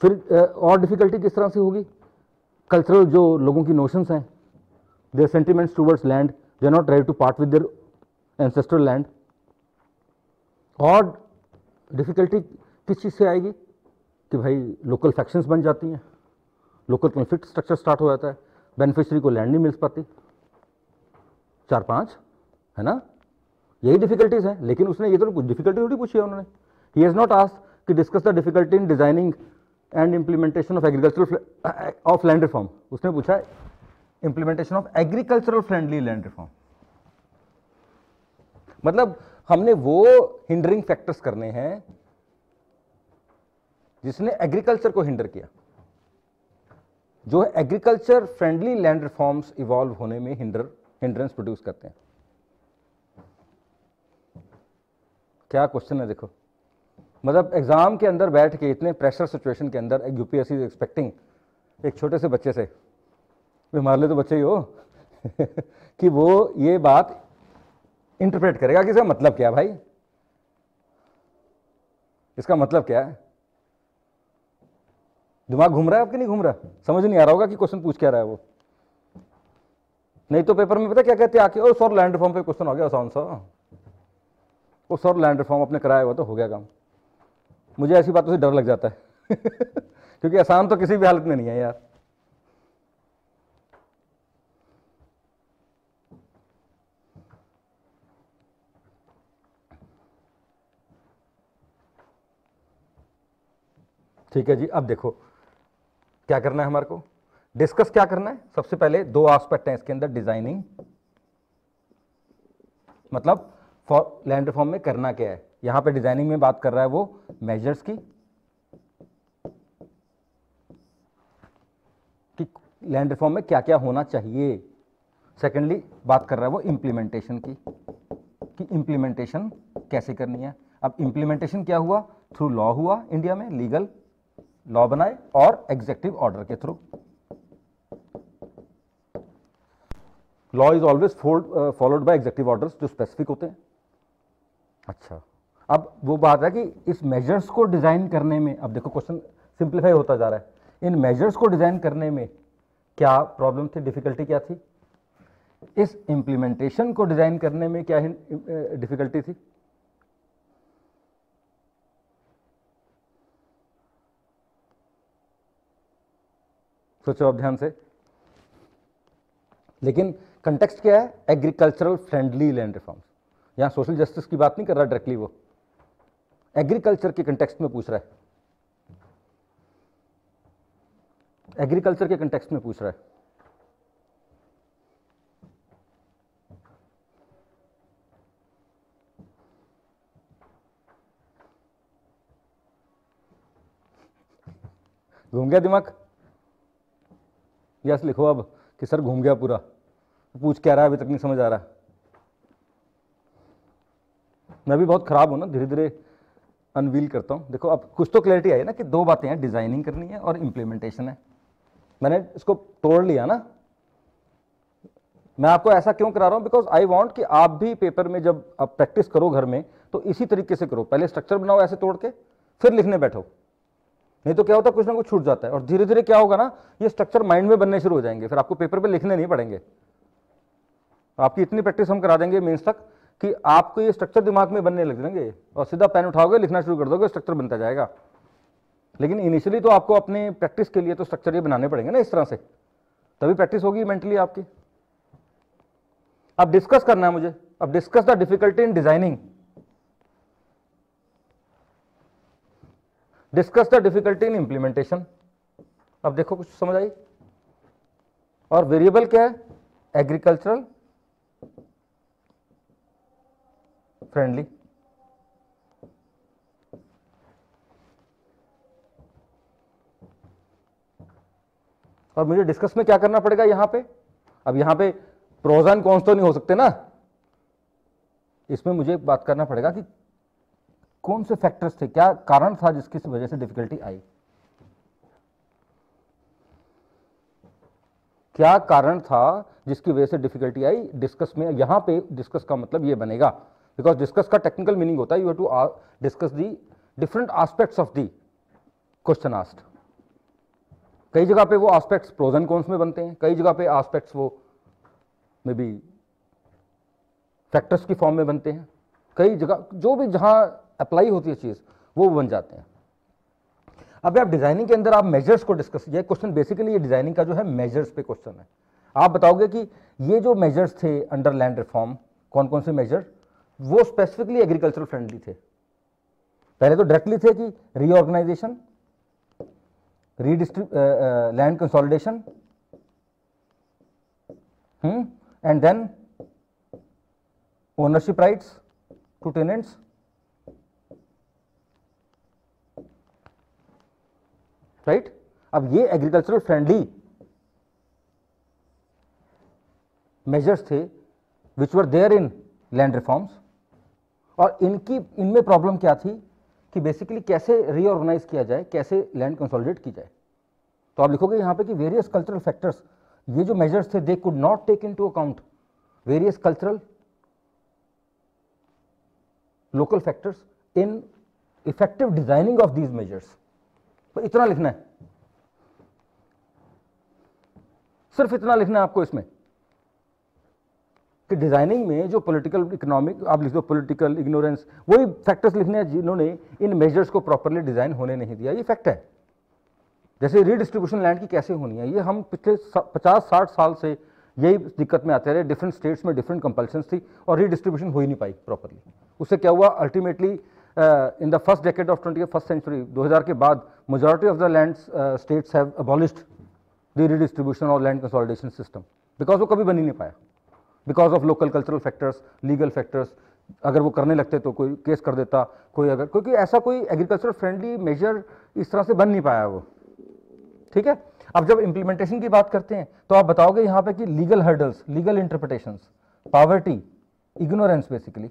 फिर और डिफिकल्टी किस तरह से होगी? कल्चरल जो लोगों की नोशंस हैं their sentiments towards land they are not try to part with their ancestral land और डिफिकल्टी किस चीज़ से आएगी? कि भाई लोकल फैक्शंस बन जाती हैं। लोकल कॉन्फ्लिक्ट स्ट्रक्चर स्टार्ट हो जाता है। बेनिफिशरी को लैंड नहीं मिल पाती। चार पाँच है ना? यही डिफिकल्टीज है। लेकिन उसने ये तो डिफिकल्टी थोड़ी पूछी है उन्होंने। ही हैज़ नॉट आस्क कि discuss the difficulty in designing and implementation of agricultural of land reform उसने पूछा implementation of agricultural friendly land reform मतलब हमने वो हिंडरिंग फैक्टर्स करने हैं जिसने एग्रीकल्चर को हिंडर किया। जो agriculture friendly land reforms evolve होने में हिंडर हिंड्रेंस प्रोड्यूस करते हैं। क्या क्वेश्चन है देखो। मतलब एग्ज़ाम के अंदर बैठ के, इतने प्रेशर सिचुएशन के अंदर यूपीएससी एक्सपेक्टिंग एक छोटे से बच्चे से हमारे लिए तो बच्चे ही हो। (laughs) कि वो ये बात इंटरप्रेट करेगा कि इसका मतलब क्या भाई? इसका मतलब क्या है? दिमाग घूम रहा है आपके? नहीं घूम रहा? समझ नहीं आ रहा होगा कि क्वेश्चन पूछ क्या रहा है वो। नहीं तो पेपर में पता क्या कहते हैं? आके, ओ, सर लैंड रिफॉर्म पे क्वेश्चन हो गया आसान सा। वो सर लैंड रिफॉर्म अपने कराया हुआ तो हो गया काम। मुझे ऐसी बातों से डर लग जाता है। (laughs) क्योंकि आसान तो किसी भी हालत में नहीं है यार। ठीक है जी, अब देखो, क्या करना है हमारे को? डिस्कस क्या करना है? सबसे पहले दो आस्पेक्ट हैं इसके अंदर डिज़ाइनिंग मतलब फॉर लैंड रिफॉर्म में करना क्या है? यहाँ पे डिज़ाइनिंग में बात कर रहा है वो मेजर्स की, कि लैंड रिफॉर्म में क्या क्या होना चाहिए। सेकेंडली बात कर रहा है वो इंप्लीमेंटेशन की, कि इंप्लीमेंटेशन कैसे करनी है। अब इंप्लीमेंटेशन क्या हुआ? थ्रू लॉ हुआ इंडिया में लीगल लॉ बनाए और एग्जेक्टिव ऑर्डर के through law is always fold followed by executive orders जो स्पेसिफिक होते हैं। अच्छा अब वो बात है कि इस मेजर्स को डिज़ाइन करने में, अब देखो क्वेश्चन सिंप्लीफाई होता जा रहा है। इन मेजर्स को डिज़ाइन करने में क्या प्रॉब्लम थी डिफिकल्टी क्या थी? इस इंप्लीमेंटेशन को डिज़ाइन करने में क्या डिफिकल्टी थी? सोचो अब ध्यान से। लेकिन कंटेक्स्ट क्या है? एग्रीकल्चरल फ्रेंडली लैंड रिफॉर्म्स यहाँ सोशल जस्टिस की बात नहीं कर रहा डायरेक्टली वो। एग्रीकल्चर के कंटेक्स्ट में पूछ रहा है। एग्रीकल्चर के कंटेक्स्ट में पूछ रहा है। घूम गया दिमाग? यस लिखो अब, कि सर घूम गया पूरा। पूछ क्या रहा है, अभी तक नहीं समझ आ रहा। मैं भी बहुत ख़राब हूँ ना धीरे धीरे अनवील करता हूँ। देखो, अब कुछ तो क्लैरिटी आई ना कि दो बातें हैं डिज़ाइनिंग करनी है और इम्प्लीमेंटेशन है। मैंने इसको तोड़ लिया ना। मैं आपको ऐसा क्यों करा रहा हूँ? बिकॉज़ आई वॉन्ट कि आप भी पेपर में जब आप प्रैक्टिस करो घर में तो इसी तरीके से करो। पहले स्ट्रक्चर बनाओ ऐसे तोड़ के, फिर लिखने बैठो। नहीं तो क्या होता है, कुछ ना कुछ छूट जाता है। और धीरे धीरे क्या होगा ना, ये स्ट्रक्चर माइंड में बनने शुरू हो जाएँगे। फिर आपको पेपर पे लिखने नहीं पड़ेंगे। आपकी इतनी प्रैक्टिस हम करा देंगे मीन्स तक कि आपको ये स्ट्रक्चर दिमाग में बनने लग जाएँगे। और सीधा पेन उठाओगे, लिखना शुरू कर दोगे स्ट्रक्चर बनता जाएगा। लेकिन इनिशियली तो आपको अपने प्रैक्टिस के लिए तो स्ट्रक्चर ये बनाने पड़ेंगे ना इस तरह से। तभी प्रैक्टिस होगी मेंटली आपकी। अब डिस्कस करना है मुझे। अब discuss the difficulty in designing discuss the difficulty in implementation अब देखो कुछ समझ आई? और वेरिएबल क्या है? एग्रीकल्चरल फ्रेंडली और मुझे डिस्कस में क्या करना पड़ेगा यहाँ पे? अब यहाँ पे प्रोज एंड कॉन्स तो नहीं हो सकते ना? इसमें मुझे बात करना पड़ेगा कि कौन से फैक्टर्स थे? क्या कारण था जिसकी वजह से डिफिकल्टी आई? क्या कारण था जिसकी वजह से डिफिकल्टी आई? डिस्कस में, यहाँ पे डिस्कस का मतलब ये बनेगा। बिकॉज़ डिस्कस का टेक्निकल मीनिंग होता है you have to discuss the different aspects of the question asked कई जगह पे वो एस्पेक्ट्स प्रोजन कॉन्स में बनते हैं, कई जगह पे एस्पेक्ट्स वो मे बी फैक्टर्स की फॉर्म में बनते हैं। कई जगह, जो भी जहाँ अप्लाई होती है चीज़, वो बन जाते हैं। अब आप डिज़ाइनिंग के अंदर आप मेजर्स को डिस्कस ये क्वेश्चन बेसिकली ये डिज़ाइनिंग का जो है मेजर्स पे क्वेश्चन है। आप बताओगे कि ये जो मेजर्स थे अंडर लैंड रिफॉर्म कौन कौन से मेजर वो स्पेसिफिकली एग्रीकल्चरल फ्रेंडली थे। पहले तो डायरेक्टली थे कि reorganisation redistribution land consolidation and then ownership rights to tenants right? अब ये एग्रीकल्चरल फ्रेंडली मेजर्स थे which were there in land reforms और इनकी, इनमें प्रॉब्लम क्या थी? कि बेसिकली कैसे रीऑर्गेनाइज किया जाए, कैसे लैंड कंसोलिडेट की जाए? तो आप लिखोगे यहाँ पे कि वेरियस कल्चरल फैक्टर्स ये जो मेजर्स थे they could not take into account various cultural local factors in effective designing of these measures इतना लिखना है। सिर्फ़ इतना लिखना है आपको इसमें कि डिज़ाइनिंग में जो पॉलिटिकल इकोनॉमिक आप लिख दो पॉलिटिकल इग्नोरेंस वही फैक्टर्स लिखने हैं जिन्होंने इन मेजर्स को प्रॉपरली डिज़ाइन होने नहीं दिया। ये फैक्ट है। जैसे रीडिस्ट्रीब्यूशन लैंड की कैसे होनी है, ये हम पिछले पचास, साठ साल से यही दिक्कत में आते रहे। डिफरेंट स्टेट्स में डिफरेंट कंपल्शन थी और रीडिस्ट्रीब्यूशन हो ही नहीं पाई प्रॉपरली उससे क्या हुआ? Ultimately in the first decade of twenty first century 2000 के बाद of the land uh, states have abolished the redistribution or land consolidation system. Because वो कभी बन ही नहीं पाया. Because of local cultural factors legal factors अगर वो करने लगते तो कोई केस कर देता कोई अगर क्योंकि ऐसा कोई एग्रीकल्चर फ्रेंडली मेजर इस तरह से बन नहीं पाया वो. ठीक है? अब जब इंप्लीमेंटेशन की बात करते हैं तो आप बताओगे यहाँ पे कि legal hurdles legal interpretation poverty ignorance basically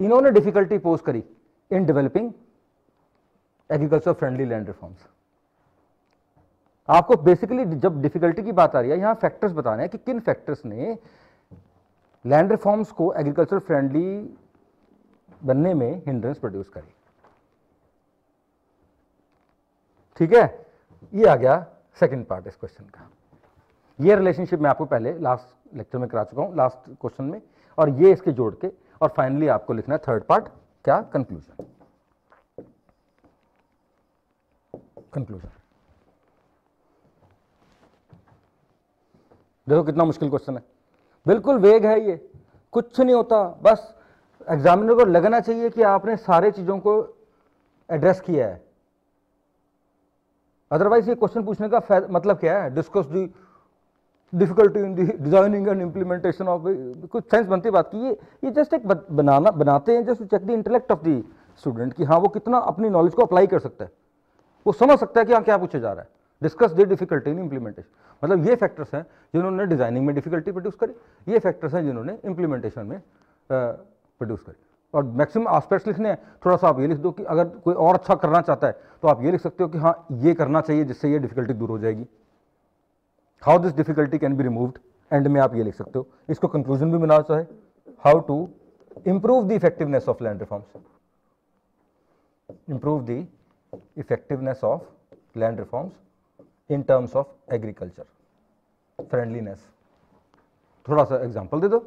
इन्होंने डिफिकल्टी पोज करी. In developing agriculture friendly land reforms आपको बेसिकली जब डिफिकल्टी की बात आ रही है, यहाँ फैक्टर्स बताने हैं कि किन फैक्टर्स ने लैंड रिफॉर्म्स को एग्रीकल्चर फ्रेंडली बनने में हिंड्रेंस प्रोड्यूस करी। ठीक है? ये आ गया सेकंड पार्ट इस क्वेश्चन का। ये रिलेशनशिप मैं आपको पहले लास्ट लेक्चर में करा चुका हूँ लास्ट क्वेश्चन में, और ये इसके जोड़ के, और फाइनली आपको लिखना थर्ड पार्ट क्या? कंक्लूजन कंक्लूजन देखो कितना मुश्किल क्वेश्चन है। बिल्कुल वेग है ये। कुछ नहीं होता। बस एग्जामिनर को लगना चाहिए कि आपने सारे चीज़ों को एड्रेस किया है। अदरवाइज़ ये क्वेश्चन पूछने का मतलब क्या है? Discuss the difficulty in designing and implementation of कुछ साइंस बनती बात की। ये ये जस्ट एक बनाना, बनाते हैं just check the intellect of the student कि हाँ वो कितना अपनी नॉलेज को अप्लाई कर सकता है। वो समझ सकता है कि हाँ क्या पूछा जा रहा है। Discuss the difficulty in implementation मतलब ये फैक्टर्स हैं जिन्होंने डिज़ाइनिंग में डिफिकल्टी प्रोड्यूस करी। ये फैक्टर्स हैं जिन्होंने इंप्लीमेंटेशन में प्रोड्यूस करी। और मैक्सिमम आस्पेक्ट्स लिखने हैं। थोड़ा सा आप ये लिख दो कि अगर कोई और अच्छा करना चाहता है तो आप ये लिख सकते हो कि हाँ ये करना चाहिए जिससे ये डिफिकल्टी दूर हो जाएगी। How this difficulty can be removed end में आप ये लिख सकते हो। इसको कंक्लूजन भी बनाना चाहे how to improve the effectiveness of land reforms improve the effectiveness of land reforms in terms of agriculture. Friendliness थोड़ा सा एग्जांपल दे दो।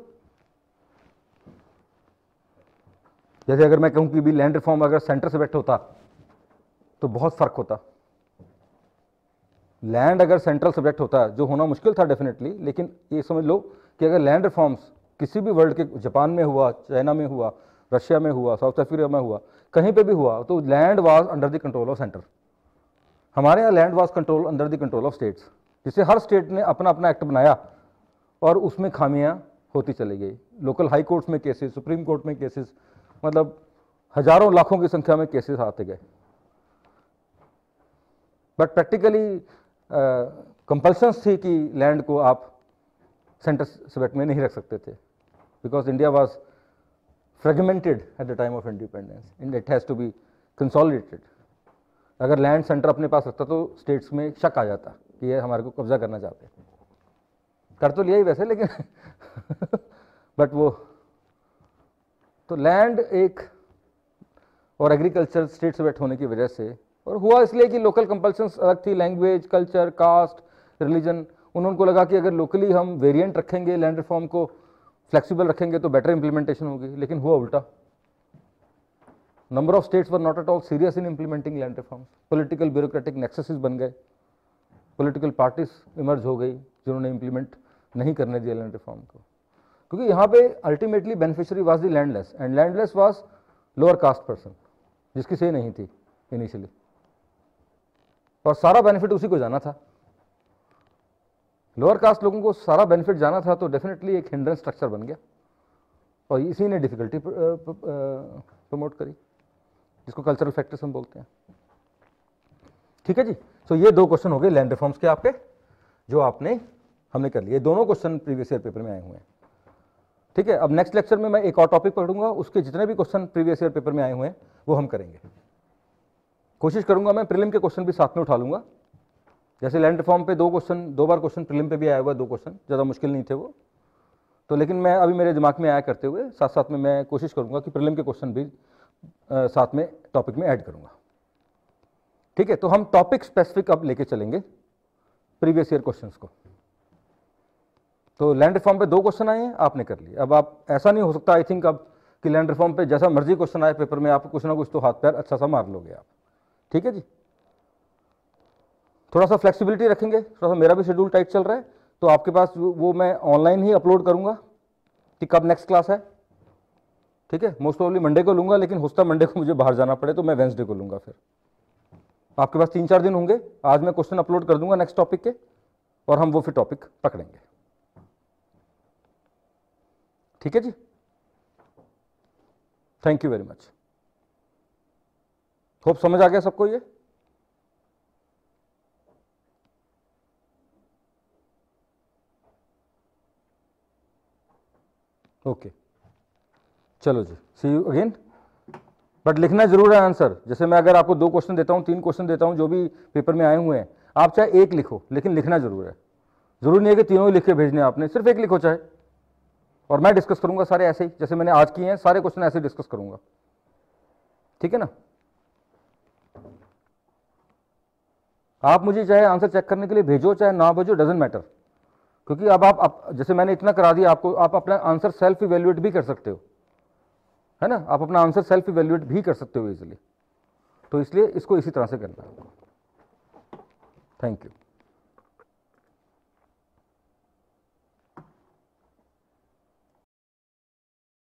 जैसे अगर मैं कहूँ कि भी लैंड रिफॉर्म अगर सेंटर से बैठे होता तो बहुत फ़र्क होता। लैंड अगर सेंट्रल सब्जेक्ट होता जो होना मुश्किल था डेफिनेटली लेकिन ये समझ लो कि अगर लैंड रिफॉर्म्स किसी भी वर्ल्ड के, जापान में हुआ, चाइना में हुआ, रशिया में हुआ, साउथ अफ्रीका में हुआ, कहीं पे भी हुआ तो land was under the control of centre हमारे यहाँ land was control under the control of states जिसे हर स्टेट ने अपना अपना एक्ट बनाया, और उसमें खामियाँ होती चली गई। लोकल हाई कोर्ट्स में केसेस सुप्रीम कोर्ट में केसेस मतलब हज़ारों लाखों की संख्या में केसेस आते गए। बट प्रैक्टिकली कंपल्सन्स थी कि लैंड को आप सेंटर सब्जेक्ट में नहीं रख सकते थे। Because India was fragmented at the time of independence and it has to be consolidated अगर लैंड सेंटर अपने पास रखता तो स्टेट्स में शक आ जाता कि ये हमारे को कब्जा करना चाहते हैं। कर तो लिया ही वैसे लेकिन (laughs) बट वो तो लैंड एक और एग्रीकल्चर स्टेट वेट होने की वजह से और हुआ इसलिए कि लोकल कंपल्शन अलग थी लैंग्वेज कल्चर कास्ट रिलीजन उन्होंने लगा कि अगर लोकली हम वेरिएंट रखेंगे लैंड रिफॉर्म को फ्लेक्सिबल रखेंगे तो बेटर इंप्लीमेंटेशन होगी, लेकिन हुआ उल्टा। Number of states were not at all serious in implementing land reforms political bureaucratic nexuses बन गए। पॉलिटिकल पार्टीज़ इमर्ज हो गई जिन्होंने इंप्लीमेंट नहीं करने दिया लैंड रिफॉर्म को। क्योंकि यहाँ पे ultimately beneficiary was the landless and landless was lower caste person जिसकी सही नहीं थी इनिशियली और सारा बेनिफिट उसी को जाना था। लोअर कास्ट लोगों को सारा बेनिफिट जाना था तो डेफिनेटली एक हिंड्रेंस स्ट्रक्चर बन गया। और इसी ने डिफिकल्टी प्रमोट करी, जिसको कल्चरल फैक्टर्स हम बोलते हैं। ठीक है जी? सो so, ये दो क्वेश्चन हो गए लैंड रिफॉर्म्स के आपके, जो आपने, हमने कर लिए। दोनों क्वेश्चन प्रीवियस ईयर पेपर में आए हुए हैं। ठीक है? अब नेक्स्ट लेक्चर में मैं एक और टॉपिक पढ़ूँगा, उसके जितने भी क्वेश्चन प्रीवियस ईयर पेपर में आए हुए हैं, वो हम करेंगे। कोशिश करूँगा मैं प्रिलिम के क्वेश्चन भी साथ में उठा लूँगा। जैसे लैंड रिफॉर्म पे दो क्वेश्चन दो बार क्वेश्चन प्रिलिम पे भी आया हुआ दो क्वेश्चन ज़्यादा मुश्किल नहीं थे वो। तो लेकिन मैं अभी मेरे दिमाग में आया करते हुए साथ साथ में मैं कोशिश करूँगा कि प्रिलिम के क्वेश्चन भी आ, साथ में टॉपिक में ऐड करूँगा। ठीक है तो हम टॉपिक स्पेसिफिक अब लेके चलेंगे प्रीवियस ईयर क्वेश्चंस को। तो लैंड रिफॉर्म पे दो क्वेश्चन आए हैं आपने कर लिए। अब आप ऐसा नहीं हो सकता आई थिंक अब कि लैंड रिफॉर्म पे जैसा मर्ज़ी क्वेश्चन आए पेपर में आप कुछ ना कुछ तो हाथ पैर अच्छा सा मार लोगे आप। ठीक है जी? थोड़ा सा फ्लेक्सिबिलिटी रखेंगे, थोड़ा सा मेरा भी शेड्यूल टाइट चल रहा है तो आपके पास वो मैं ऑनलाइन ही अपलोड करूँगा, कि कब नेक्स्ट क्लास है। ठीक है? मोस्ट ऑफली मंडे को लूँगा, लेकिन होस्ता मंडे को मुझे बाहर जाना पड़े तो मैं वेंसडे को लूँगा फिर। आपके पास तीन चार दिन होंगे, आज मैं क्वेश्चन अपलोड कर दूँगा नेक्स्ट टॉपिक के, और हम वो फिर टॉपिक पकड़ेंगे। ठीक है जी? Thank you very much hope समझ आ गया सबको ये? ओके। okay. चलो जी सी यू अगेन बट लिखना ज़रूर है आंसर जैसे मैं अगर आपको दो क्वेश्चन देता हूँ, तीन क्वेश्चन देता हूँ, जो भी पेपर में आए हुए हैं, आप चाहे एक लिखो, लेकिन लिखना ज़रूर है। ज़रूर नहीं है कि तीनों ही लिख के भेजने आपने, सिर्फ़ एक लिखो चाहे। और मैं डिस्कस करूँगा सारे ऐसे ही, जैसे मैंने आज किए हैं, सारे क्वेश्चन ऐसे डिस्कस करूँगा। ठीक है ना? आप मुझे चाहे आंसर चेक करने के लिए भेजो चाहे ना भेजो डजेंट मैटर क्योंकि अब आप, आप जैसे मैंने इतना करा दिया आपको आप अपना आंसर सेल्फ इवेल्युएट भी कर सकते हो। है ना? आप अपना आंसर सेल्फ इवेल्युएट भी कर सकते हो इजिली तो इसलिए इसको इसी तरह से करना है। Thank you